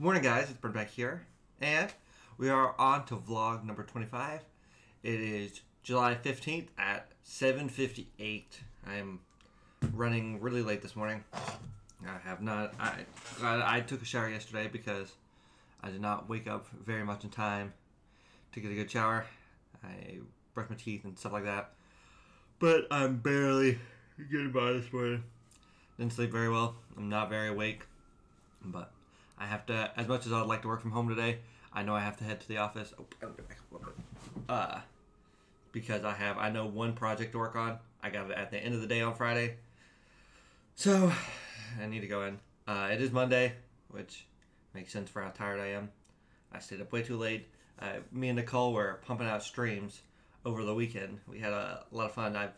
Good morning, guys. It's Brent back here, and we are on to vlog number 25. It is July 15th at 7:58. I am running really late this morning. I have not. I, I I took a shower yesterday because I did not wake up very much in time to get a good shower. I brushed my teeth and stuff like that, but I'm barely getting by this morning. Didn't sleep very well. I'm not very awake, but I have to. As much as I'd like to work from home today, I know I have to head to the office. Oh, I'll get back a little bit. Uh, because I have. I know one project to work on. I got it at the end of the day on Friday, so I need to go in. Uh, it is Monday, which makes sense for how tired I am. I stayed up way too late. Uh, me and Nicole were pumping out streams over the weekend. We had a, a lot of fun. I've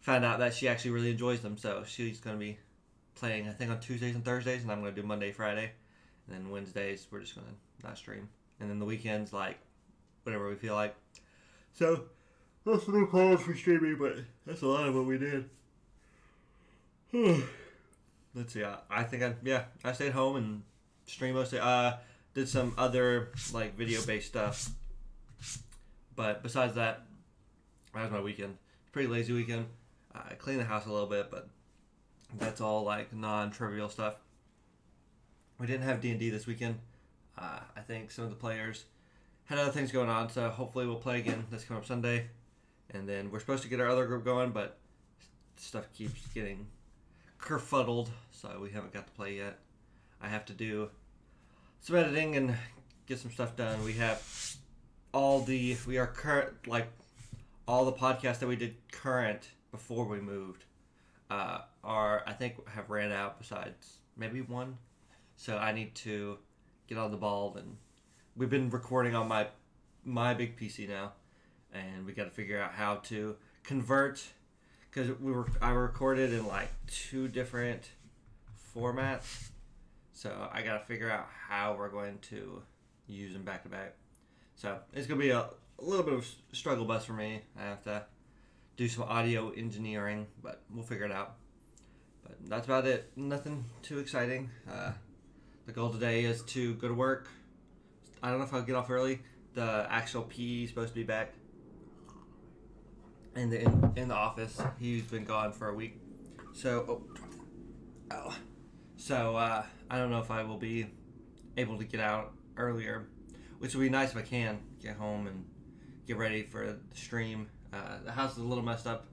found out that she actually really enjoys them, so she's going to be playing, I think, on Tuesdays and Thursdays, and I'm going to do Monday, Friday. And then Wednesdays, we're just going to not stream. And then the weekends, like, whatever we feel like. So, that's no cause for streaming, but that's a lot of what we did. Let's see. I, I think I, yeah, I stayed home and streamed mostly. Uh, did some other, like, video based stuff. But besides that, that was my weekend. Pretty lazy weekend. I cleaned the house a little bit, but that's all like non-trivial stuff. We didn't have D and D this weekend. Uh, I think some of the players had other things going on, so hopefully we'll play again this coming up Sunday. And then we're supposed to get our other group going, but stuff keeps getting kerfuddled, so we haven't got to play yet. I have to do some editing and get some stuff done. We have all the we are current like all the podcasts that we did current before we moved uh, are I think have ran out besides maybe one. So I need to get on the ball and we've been recording on my my big PC now, and we got to figure out how to convert because we were I recorded in like two different formats, so I got to figure out how we're going to use them back to back. So it's gonna be a, a little bit of struggle bus for me. I have to do some audio engineering, but we'll figure it out. But that's about it. Nothing too exciting. Uh, the goal today is to go to work. I don't know if I'll get off early. The actual PE is supposed to be back in the in, in the office. He's been gone for a week, so oh, oh. so uh, I don't know if I will be able to get out earlier, which would be nice if I can get home and get ready for the stream. Uh, the house is a little messed up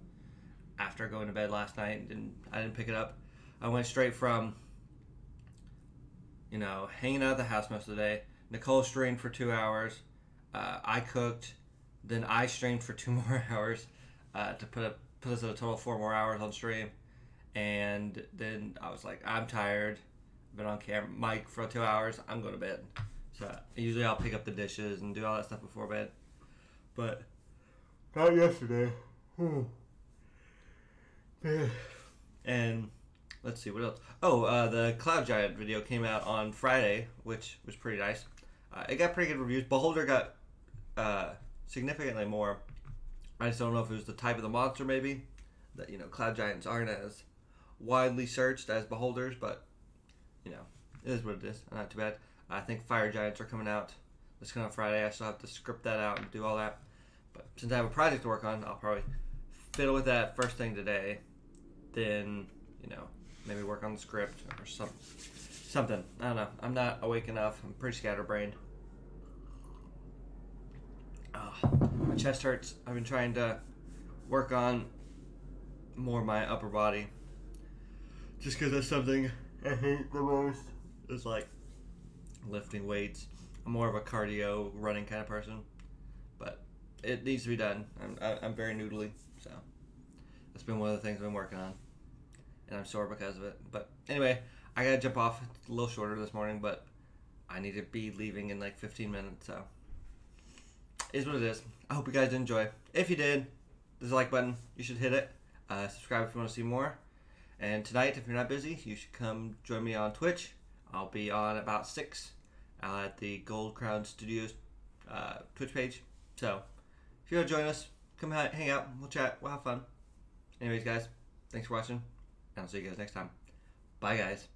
after going to bed last night, and I didn't pick it up. I went straight from you know hanging out at the house most of the day. Nicole streamed for two hours. Uh, I cooked. Then I streamed for two more hours uh, to put up, put us at a total of four more hours on stream. And then I was like, I'm tired. Been on camera, mic for two hours. I'm going to bed. So usually I'll pick up the dishes and do all that stuff before bed. But not yesterday. Hmm. and let's see what else. Oh, uh, the Cloud Giant video came out on Friday, which was pretty nice. Uh, it got pretty good reviews. Beholder got uh, significantly more. I just don't know if it was the type of the monster, maybe. That you know, Cloud Giants aren't as widely searched as Beholders, but you know, it is what it is. Not too bad. I think Fire Giants are coming out this coming on Friday. I still have to script that out and do all that. But since I have a project to work on, I'll probably fiddle with that first thing today. Then, you know, maybe work on the script or something. Something. I don't know. I'm not awake enough. I'm pretty scatterbrained. Oh, my chest hurts. I've been trying to work on more my upper body. Just because that's something I hate the most. It's like lifting weights. I'm more of a cardio running kind of person, but it needs to be done. I'm I'm very noodly, so that's been one of the things I've been working on, and I'm sore because of it. But anyway, I gotta jump off. It's a little shorter this morning, but I need to be leaving in like 15 minutes, so is what it is. I hope you guys enjoy. If you did, there's a like button. You should hit it. Uh, subscribe if you want to see more. And tonight, if you're not busy, you should come join me on Twitch. I'll be on about six uh, at the Gold Crown Studios uh, Twitch page. So if you want to join us, come hang out. We'll chat. We'll have fun. Anyways, guys, thanks for watching. And I'll see you guys next time. Bye, guys.